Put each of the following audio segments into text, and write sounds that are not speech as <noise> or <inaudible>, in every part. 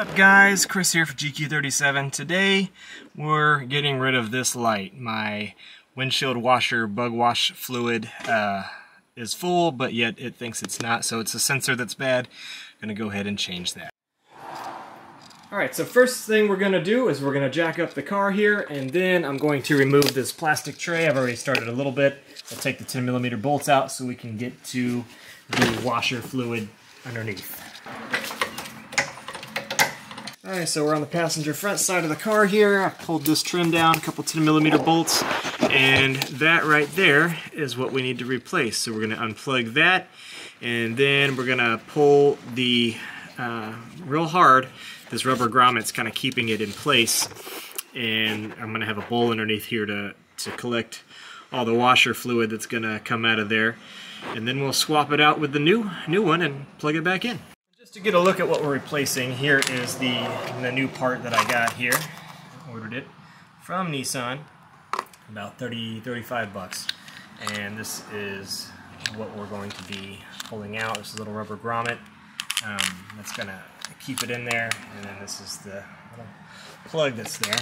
What's up guys, Chris here for GQ37. Today we're getting rid of this light. My windshield washer bug wash fluid uh, is full, but yet it thinks it's not, so it's a sensor that's bad. I'm gonna go ahead and change that. Alright, so first thing we're gonna do is we're gonna jack up the car here, and then I'm going to remove this plastic tray. I've already started a little bit. I'll take the 10 millimeter bolts out so we can get to the washer fluid underneath. Alright, so we're on the passenger front side of the car here. I've pulled this trim down, a couple 10 millimeter bolts, and that right there is what we need to replace. So we're going to unplug that, and then we're going to pull the uh, real hard. This rubber grommet's kind of keeping it in place, and I'm going to have a bowl underneath here to, to collect all the washer fluid that's going to come out of there. And then we'll swap it out with the new, new one and plug it back in. Just to get a look at what we're replacing, here is the, the new part that I got here. Ordered it from Nissan, about 30, 35 bucks. And this is what we're going to be pulling out. This little rubber grommet um, that's going to keep it in there. And then this is the little plug that's there.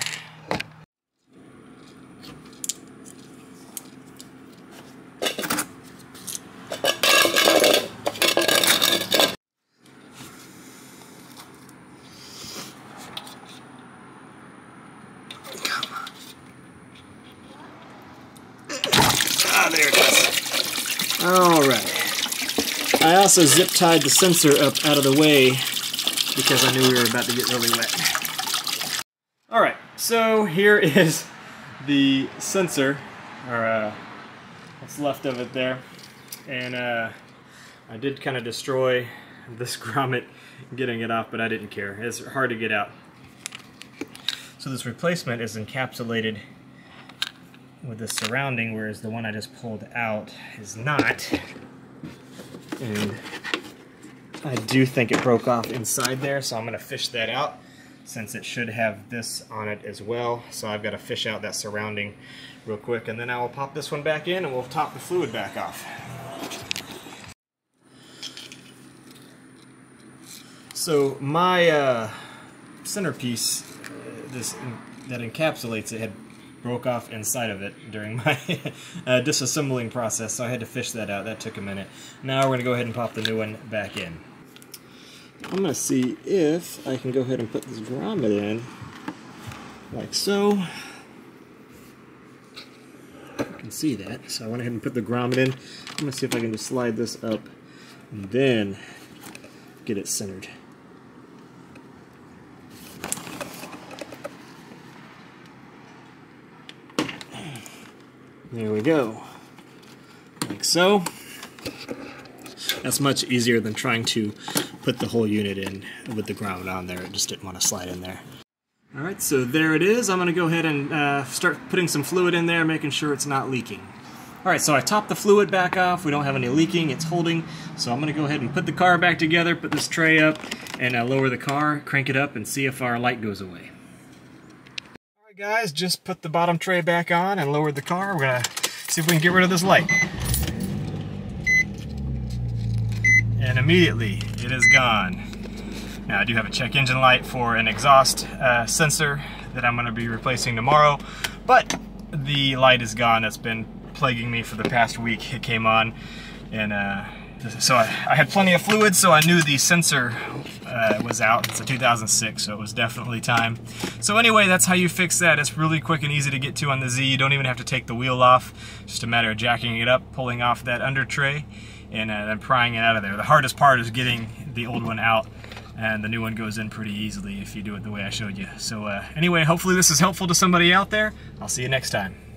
There. All right. I also zip tied the sensor up out of the way because I knew we were about to get really wet. All right, so here <laughs> is the sensor, or uh, what's left of it there. And uh, I did kind of destroy <laughs> this grommet getting it off, but I didn't care. It's hard to get out. So this replacement is encapsulated with the surrounding, whereas the one I just pulled out is not. And I do think it broke off inside there, so I'm going to fish that out since it should have this on it as well. So I've got to fish out that surrounding real quick, and then I will pop this one back in and we'll top the fluid back off. So my uh, centerpiece, uh, this that encapsulates it, had broke off inside of it during my <laughs> uh, disassembling process, so I had to fish that out. That took a minute. Now we're going to go ahead and pop the new one back in. I'm going to see if I can go ahead and put this grommet in, like so. You can see that. So I went ahead and put the grommet in. I'm going to see if I can just slide this up and then get it centered. There we go. Like so. That's much easier than trying to put the whole unit in with the grommet on there. It just didn't want to slide in there. Alright, so there it is. I'm going to go ahead and uh, start putting some fluid in there, making sure it's not leaking. Alright, so I topped the fluid back off. We don't have any leaking. It's holding. So I'm going to go ahead and put the car back together, put this tray up, and uh, lower the car, crank it up, and see if our light goes away guys, just put the bottom tray back on and lowered the car. We're gonna see if we can get rid of this light. And immediately, it is gone. Now I do have a check engine light for an exhaust uh, sensor that I'm gonna be replacing tomorrow, but the light is gone. That's been plaguing me for the past week. It came on and uh, so I, I, had plenty of fluid, so I knew the sensor uh, was out. It's a 2006, so it was definitely time. So anyway, that's how you fix that. It's really quick and easy to get to on the Z. You don't even have to take the wheel off. Just a matter of jacking it up, pulling off that under tray, and uh, then prying it out of there. The hardest part is getting the old one out, and the new one goes in pretty easily if you do it the way I showed you. So uh, anyway, hopefully this is helpful to somebody out there. I'll see you next time.